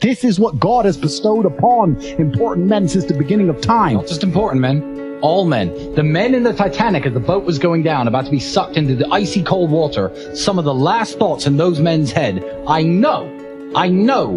This is what God has bestowed upon important men since the beginning of time. Not just important men, all men. The men in the Titanic as the boat was going down, about to be sucked into the icy cold water, some of the last thoughts in those men's head, I know, I know,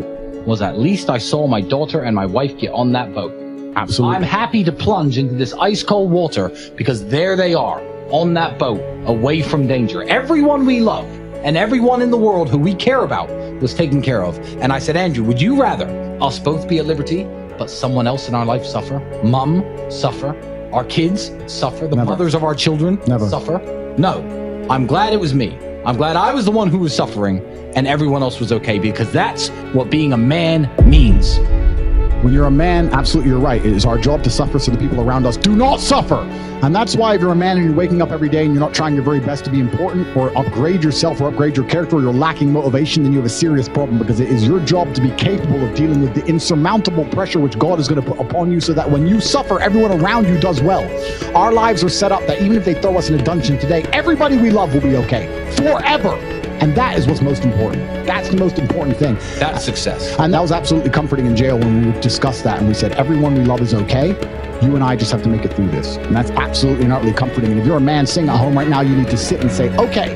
was at least I saw my daughter and my wife get on that boat. Absolutely. I'm happy to plunge into this ice cold water because there they are on that boat away from danger. Everyone we love and everyone in the world who we care about was taken care of. And I said, Andrew, would you rather us both be at liberty, but someone else in our life suffer? Mum suffer? Our kids suffer? The Never. mothers of our children Never. suffer? No. I'm glad it was me. I'm glad I was the one who was suffering and everyone else was okay because that's what being a man means. When you're a man, absolutely you're right. It is our job to suffer so the people around us do not suffer. And that's why if you're a man and you're waking up every day and you're not trying your very best to be important or upgrade yourself or upgrade your character or you're lacking motivation, then you have a serious problem because it is your job to be capable of dealing with the insurmountable pressure which God is going to put upon you so that when you suffer, everyone around you does well. Our lives are set up that even if they throw us in a dungeon today, everybody we love will be okay forever. And that is what's most important. That's the most important thing. That's success. And that was absolutely comforting in jail when we discussed that and we said, everyone we love is okay. You and I just have to make it through this. And that's absolutely and utterly comforting. And if you're a man sitting at home right now, you need to sit and say, okay,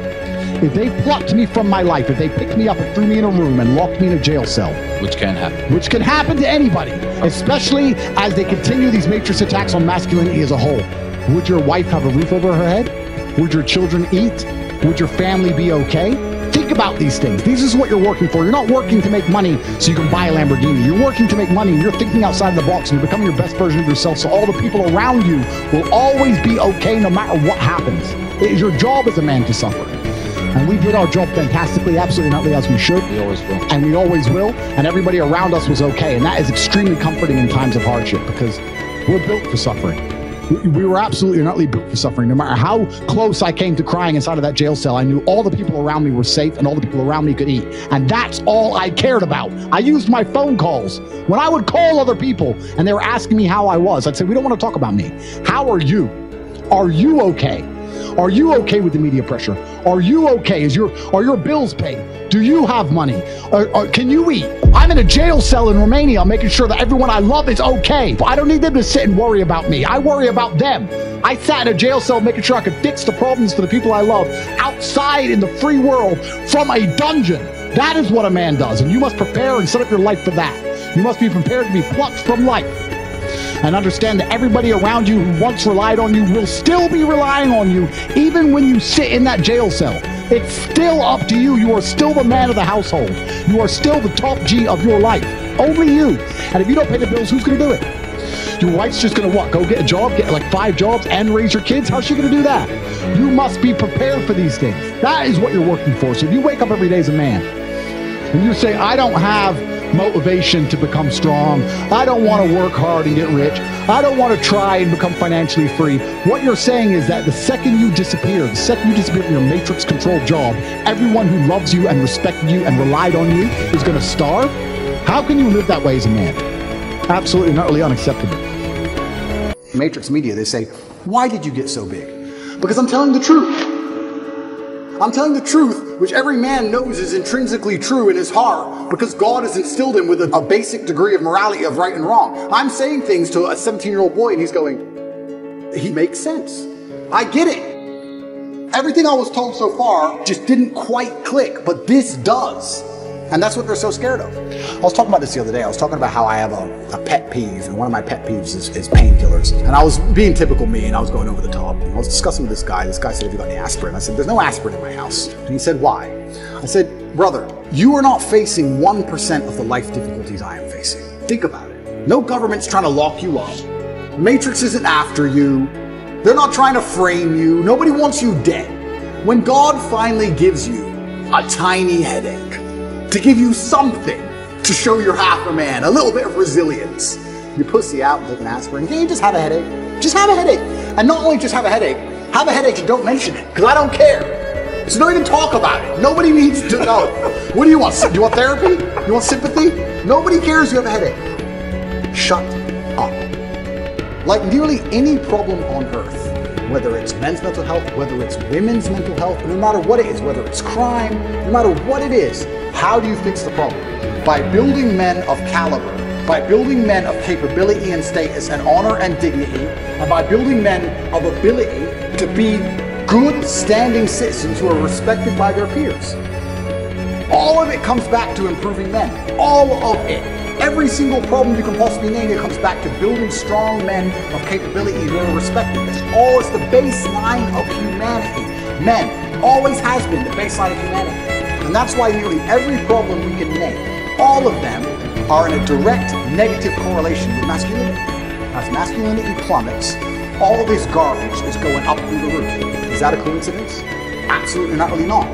if they plucked me from my life, if they picked me up and threw me in a room and locked me in a jail cell, Which can happen. which can happen to anybody, especially as they continue these matrix attacks on masculinity as a whole, would your wife have a roof over her head? Would your children eat? Would your family be okay? Think about these things. This is what you're working for. You're not working to make money so you can buy a Lamborghini. You're working to make money and you're thinking outside the box and you're becoming your best version of yourself so all the people around you will always be okay no matter what happens. It is your job as a man to suffer. And we did our job fantastically, absolutely not as we should We always will. and we always will, and everybody around us was okay. And that is extremely comforting in times of hardship because we're built for suffering. We- We were absolutely not built for suffering. No matter how close I came to crying inside of that jail cell, I knew all the people around me were safe and all the people around me could eat. And that's all I cared about. I used my phone calls. When I would call other people and they were asking me how I was, I'd say, We don't want to talk about me. How are you? Are you okay? Are you okay with the media pressure? Are you okay? Is your are your bills paid? Do you have money? Or, or can you eat? I'm in a jail cell in Romania, making sure that everyone I love is okay. I don't need them to sit and worry about me. I worry about them. I sat in a jail cell making sure I could fix the problems for the people I love outside in the free world from a dungeon. That is what a man does, and you must prepare and set up your life for that. You must be prepared to be plucked from life and understand that everybody around you who once relied on you will still be relying on you even when you sit in that jail cell. It's still up to you. You are still the man of the household. You are still the top G of your life. Only you. And if you don't pay the bills, who's going to do it? Your wife's just going to what? Go get a job, get like five jobs, and raise your kids? How's she going to do that? You must be prepared for these things. That is what you're working for. So if you wake up every day as a man, and you say, I don't have motivation to become strong. I don't want to work hard and get rich. I don't want to try and become financially free. What you're saying is that the second you disappear, the second you disappear from your matrix controlled job, everyone who loves you and respected you and relied on you is going to starve. How can you live that way as a man? Absolutely and utterly unacceptable. Matrix Media, they say, Why did you get so big? Because I'm telling the truth. I'm telling the truth, which every man knows is intrinsically true in his heart, because God has instilled him with a, a basic degree of morality of right and wrong. I'm saying things to a 17 year old boy, and he's going, He makes sense. I get it. Everything I was told so far just didn't quite click, but this does. And that's what they're so scared of. I was talking about this the other day. I was talking about how I have a, a pet peeve, and one of my pet peeves is, is painkillers. And I was being typical me, and I was going over the top. And I was discussing with this guy. This guy said, Have you got any aspirin? I said, There's no aspirin in my house. And he said, Why? I said, Brother, you are not facing 1% of the life difficulties I am facing. Think about it. No government's trying to lock you up. Matrix isn't after you. They're not trying to frame you. Nobody wants you dead. When God finally gives you a tiny headache, to give you something to show you're half a man, a little bit of resilience. You pussy out and take an aspirin. You can't just have a headache. Just have a headache. And not only just have a headache, have a headache and don't mention it, because I don't care. So don't even talk about it. Nobody needs to know. What do you want? Do you want therapy? You want sympathy? Nobody cares you have a headache. Shut up. Like nearly any problem on earth, whether it's men's mental health, whether it's women's mental health, no matter what it is, whether it's crime, no matter what it is, how do you fix the problem? By building men of caliber, by building men of capability and status and honor and dignity, and by building men of ability to be good standing citizens who are respected by their peers. All of it comes back to improving men. All of it. Every single problem you can possibly name, it comes back to building strong men of capability who are respected. That's all it's the baseline of humanity. Men always has been the baseline of humanity. And that's why nearly every problem we can name, all of them are in a direct negative correlation with masculinity. As masculinity plummets, all this garbage is going up through the roof. Is that a coincidence? Absolutely not really not.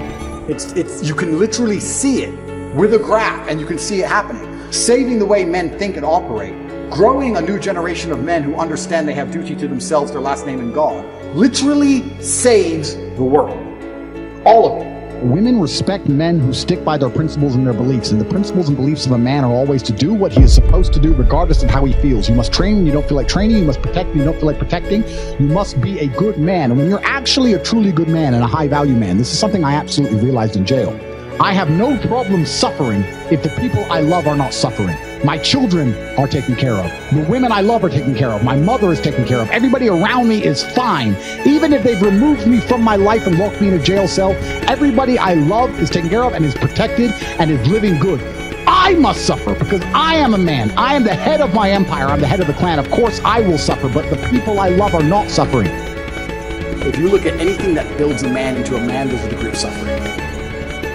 It's, it's, you can literally see it with a graph and you can see it happening. Saving the way men think and operate, growing a new generation of men who understand they have duty to themselves, their last name, and God, literally saves the world. All of it. Women respect men who stick by their principles and their beliefs, and the principles and beliefs of a man are always to do what he is supposed to do, regardless of how he feels. You must train when you don't feel like training. You must protect when you don't feel like protecting. You must be a good man. And when you're actually a truly good man and a high value man, this is something I absolutely realized in jail. I have no problem suffering if the people I love are not suffering. My children are taken care of. The women I love are taken care of. My mother is taken care of. Everybody around me is fine. Even if they've removed me from my life and locked me in a jail cell, everybody I love is taken care of and is protected and is living good. I must suffer because I am a man. I am the head of my empire. I'm the head of the clan. Of course, I will suffer, but the people I love are not suffering. If you look at anything that builds a man into a man, there's a degree of suffering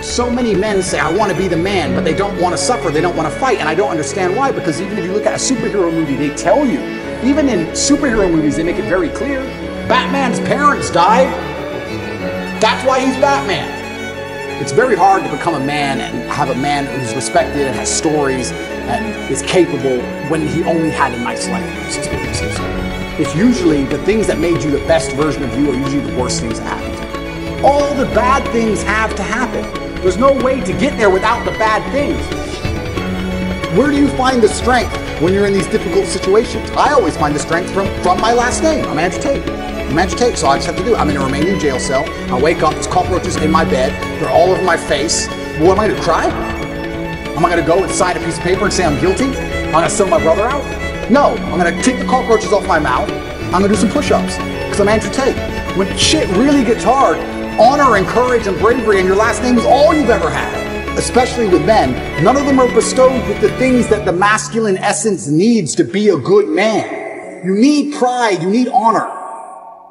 so many men say, I want to be the man, but they don't want to suffer, they don't want to fight. And I don't understand why, because even if you look at a superhero movie, they tell you, even in superhero movies, they make it very clear Batman's parents died. That's why he's Batman. It's very hard to become a man and have a man who's respected and has stories and is capable when he only had a nice life experiences. It's usually the things that made you the best version of you are usually the worst things that happened. All the bad things have to happen. There's no way to get there without the bad things. Where do you find the strength when you're in these difficult situations? I always find the strength from, from my last name. I'm Andrew Tate. I'm Andrew Tate, so I just have to do it. I'm in a Romanian jail cell. I wake up, there's cockroaches in my bed. They're all over my face. What am I gonna cry? Am I gonna go and sign a piece of paper and say I'm guilty? I'm gonna sell my brother out? No, I'm gonna take the cockroaches off my mouth. I'm gonna do some push-ups because I'm Andrew Tate. When shit really gets hard, honor and courage and bravery and your last name is all you've ever had, especially with men, none of them are bestowed with the things that the masculine essence needs to be a good man. You need pride, you need honor.